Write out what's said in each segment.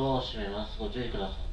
ドアを閉めます。ご注意ください。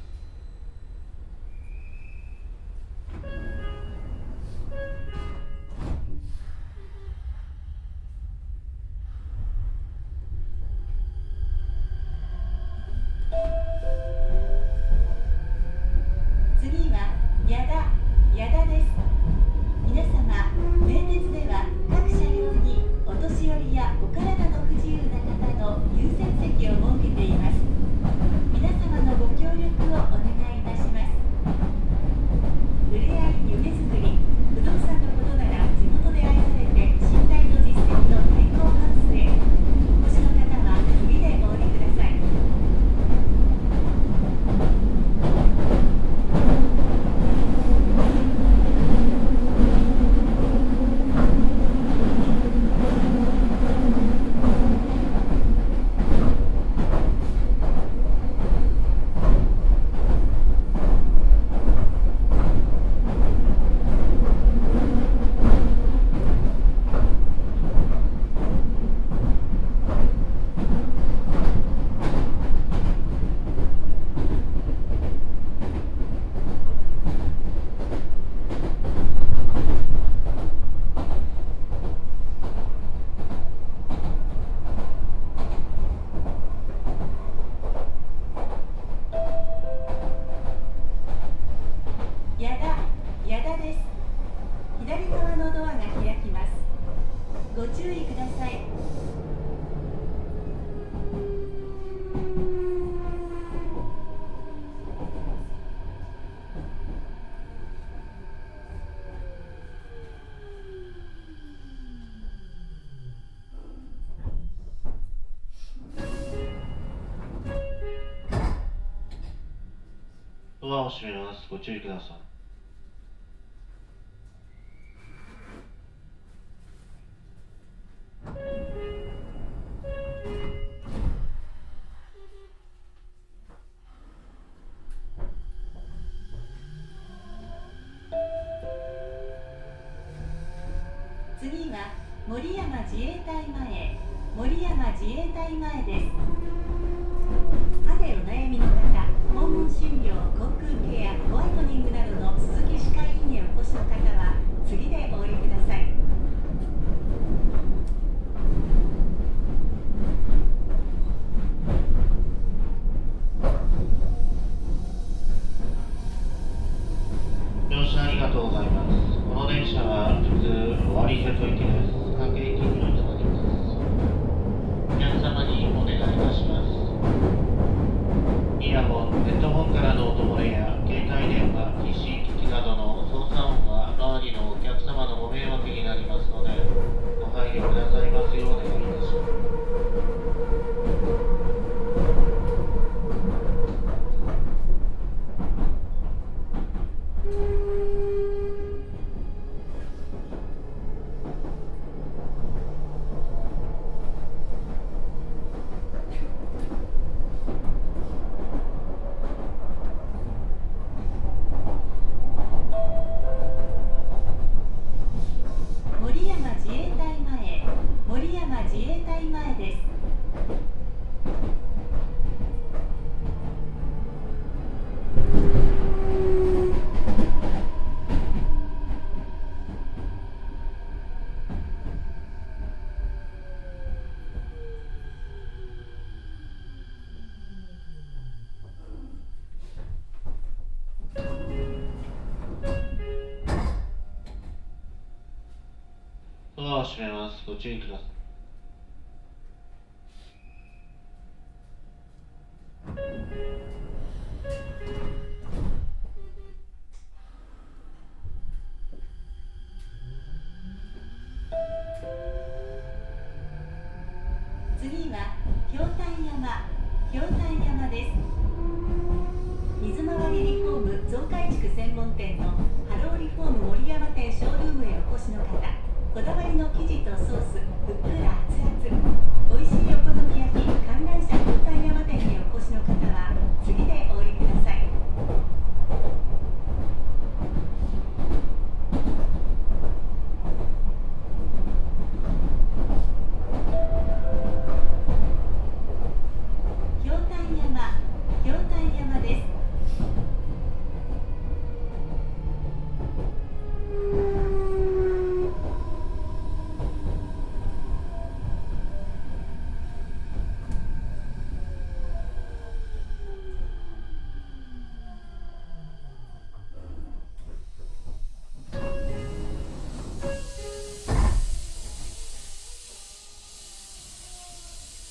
ご注意くださいを閉めます。ご注意ください。しれます。ご注意ください。次は氷山山氷山山です水回りリフォーム増改築専門店のハローリフォーム森山店ショールームへお越しの方こだわりの生地とソースふっくら熱々。美味しいお好み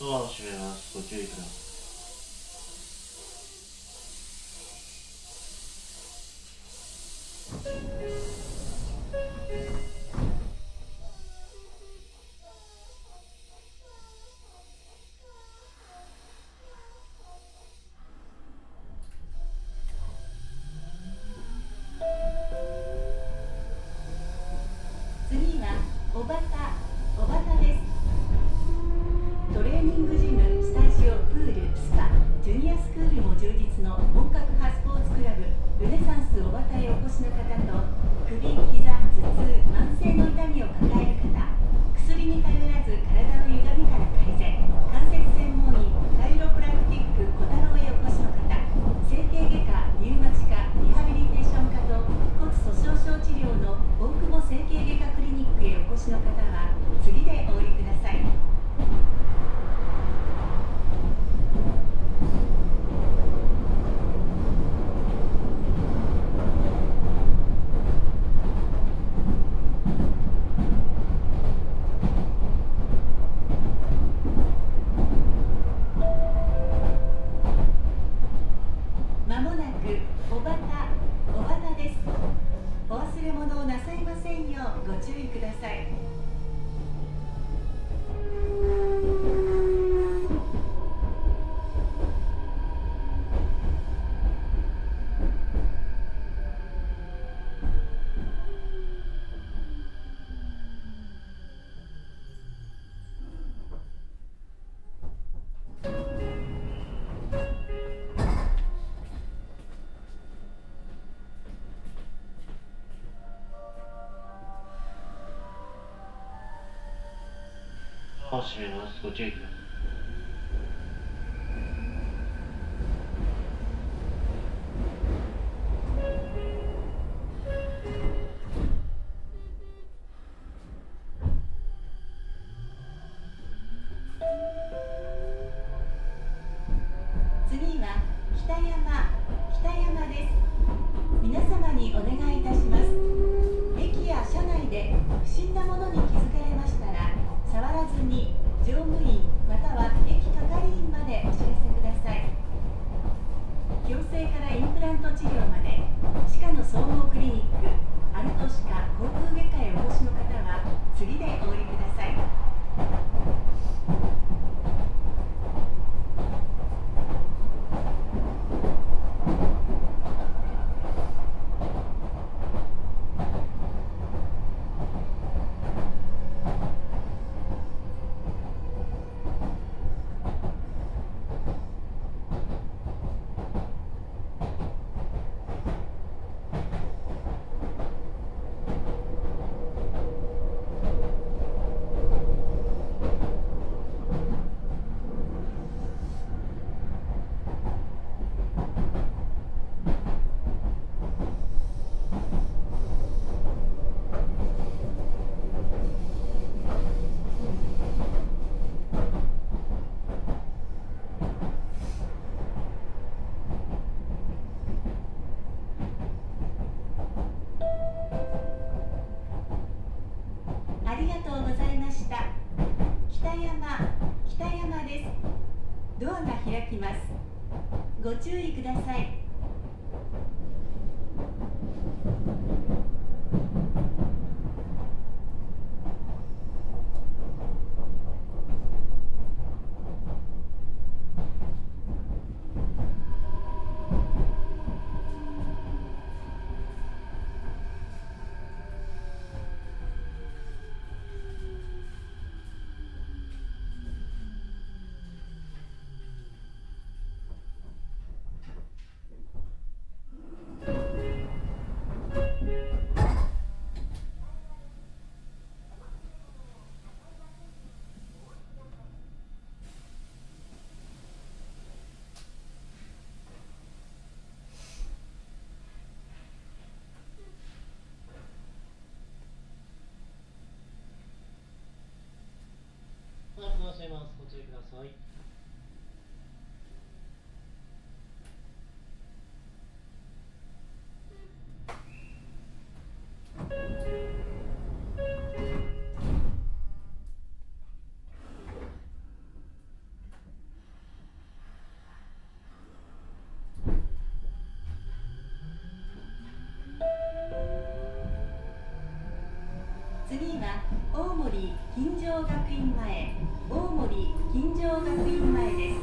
ドアを閉めます。ご注意ください。大久保整形外科クリニックへお越しの方は次でしめます。ご注意ください。山北山です。ドアが開きます。ご注意ください。ます。ご注意ください。次は大森金城学院前学院前です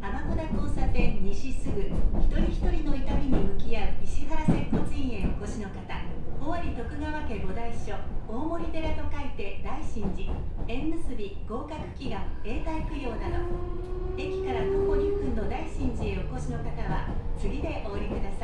天子田交差点西すぐ一人一人の痛みに向き合う石原接骨院へお越しの方。尾張徳川家五代所。大森寺と書いて大神寺縁結び合格祈願永代供養など駅から徒歩2分の大神寺へお越しの方は次でお降りください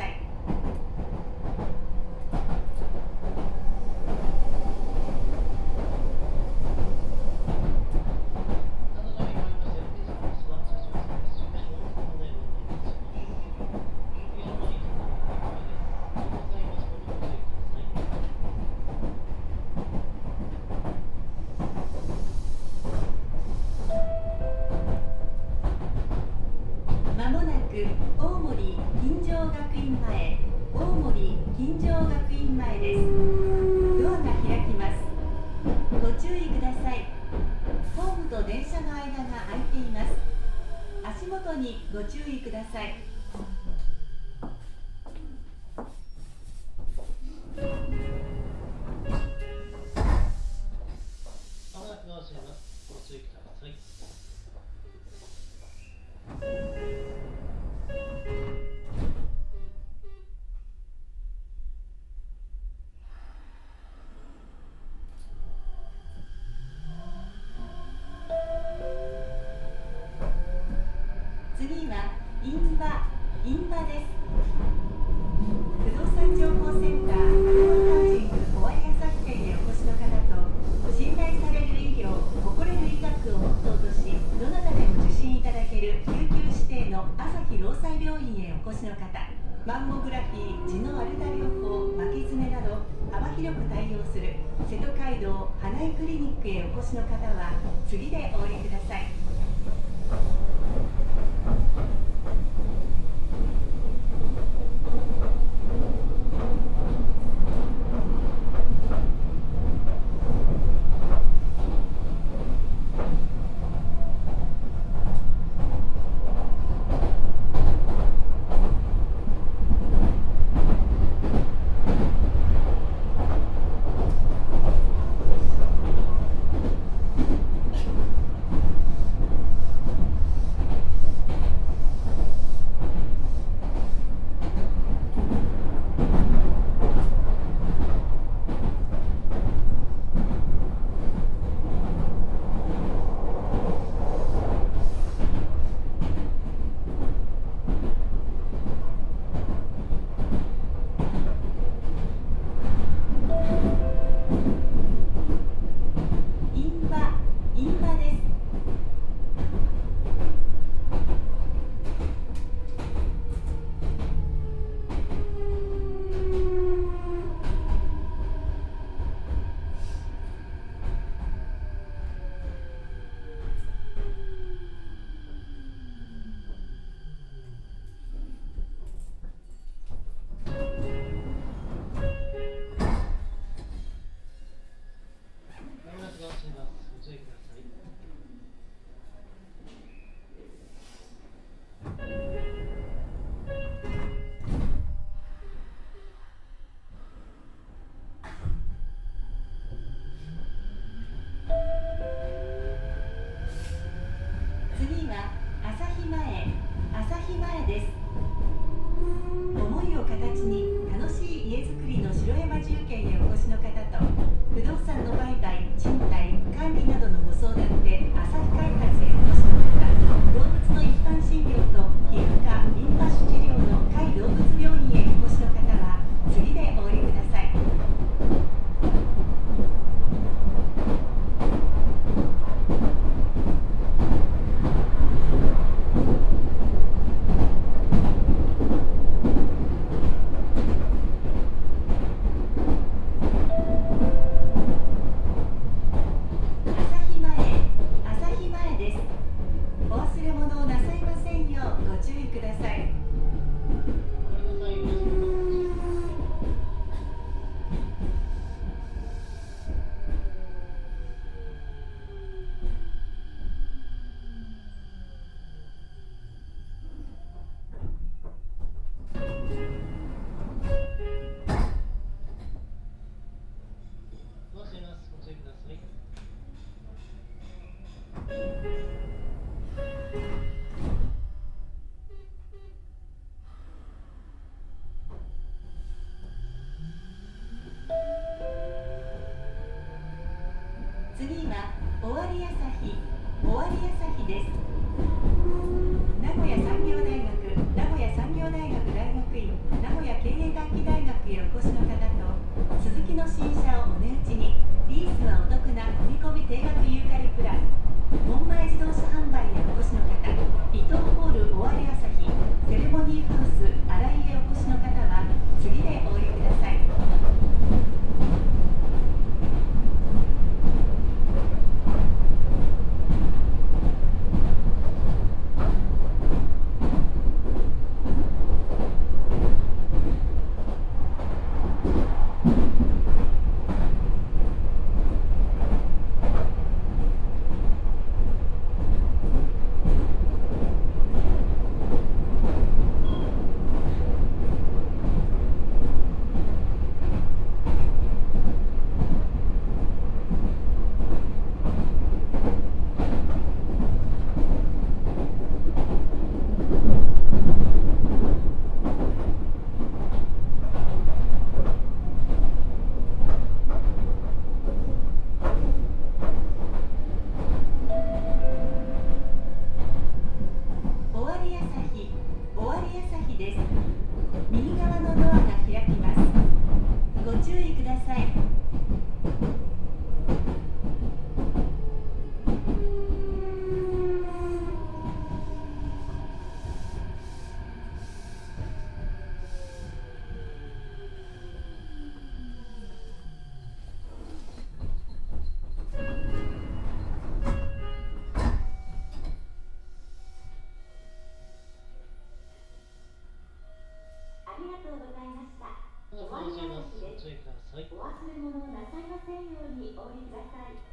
物なさいませんようにお降りください。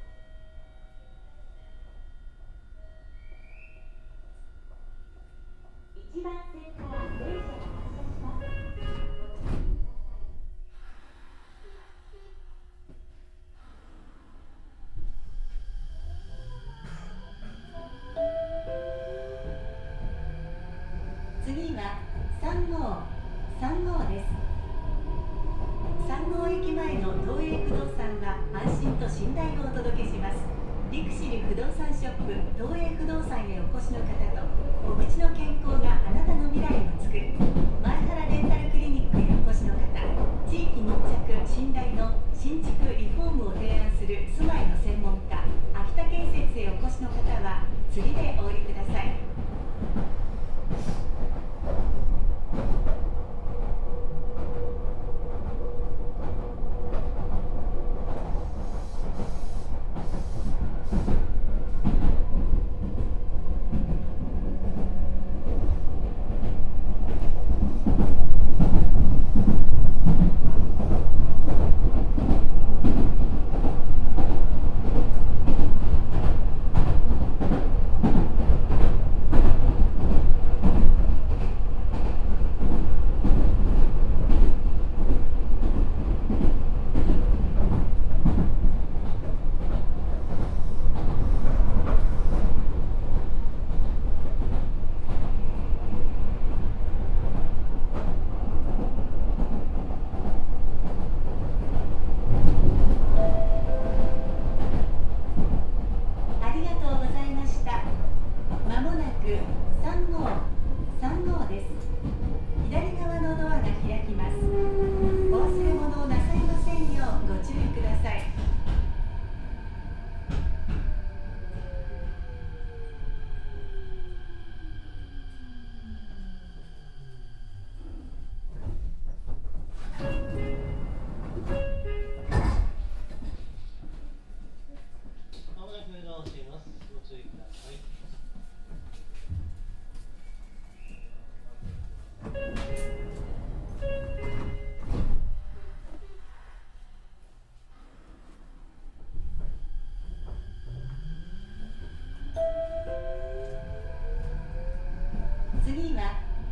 新築リフォームを提案する住まいの専門家秋田建設へお越しの方は次で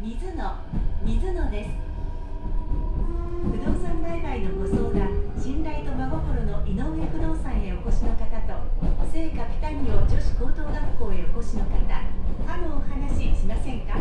水野水野です。不動産売買のご相談信頼と真心の井上不動産へお越しの方と聖火タニを女子高等学校へお越しの方あのお話しませんか？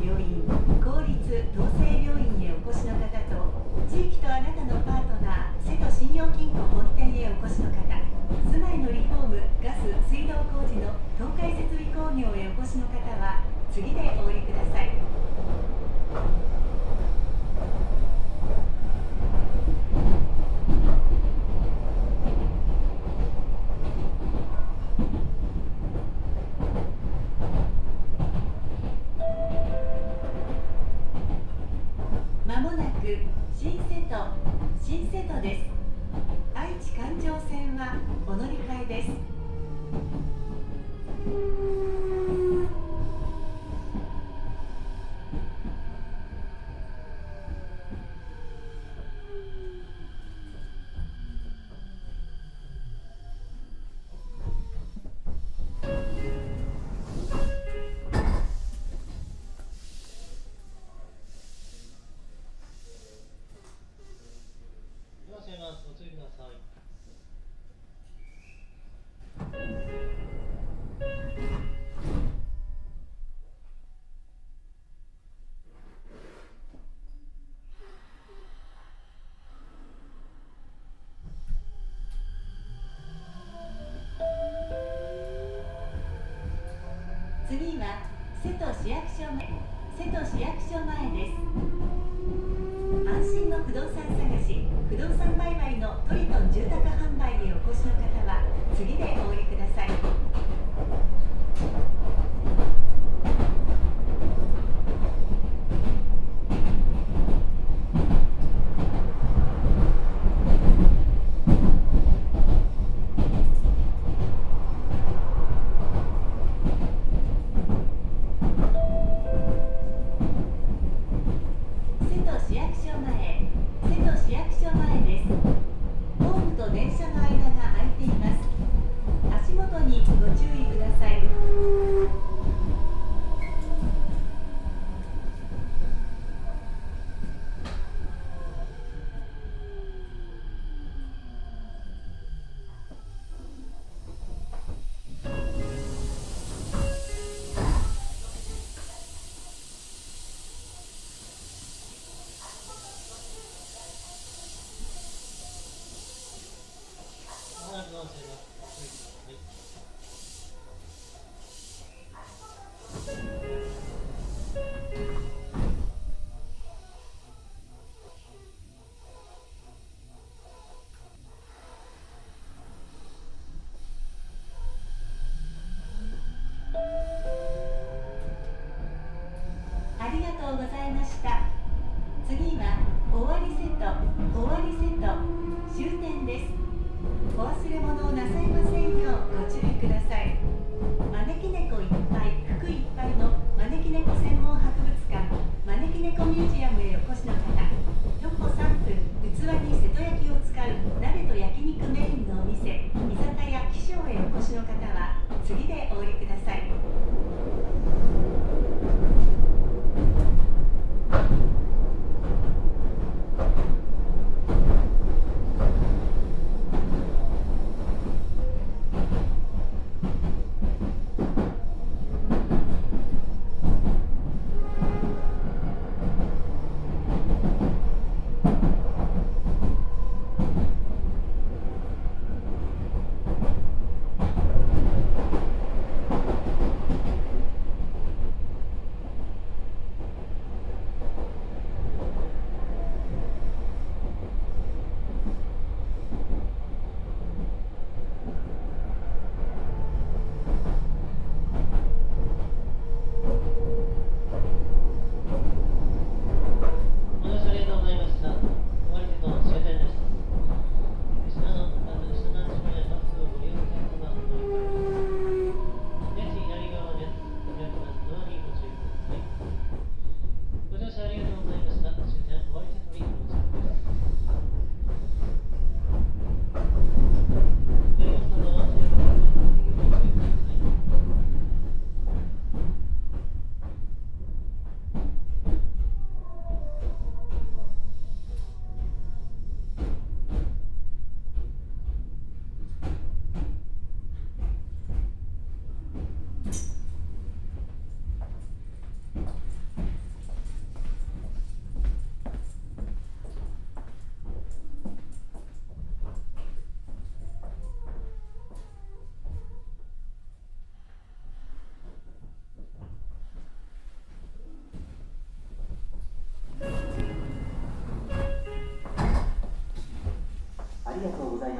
病院公立統制病院へお越しの方と地域とあなたの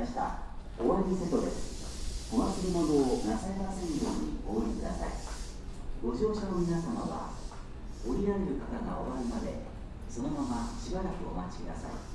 ました。終わりセットです。お忘れ物をなさいませんようにお降りください。ご乗車の皆様は降りられる方が終わるまでそのまましばらくお待ちください。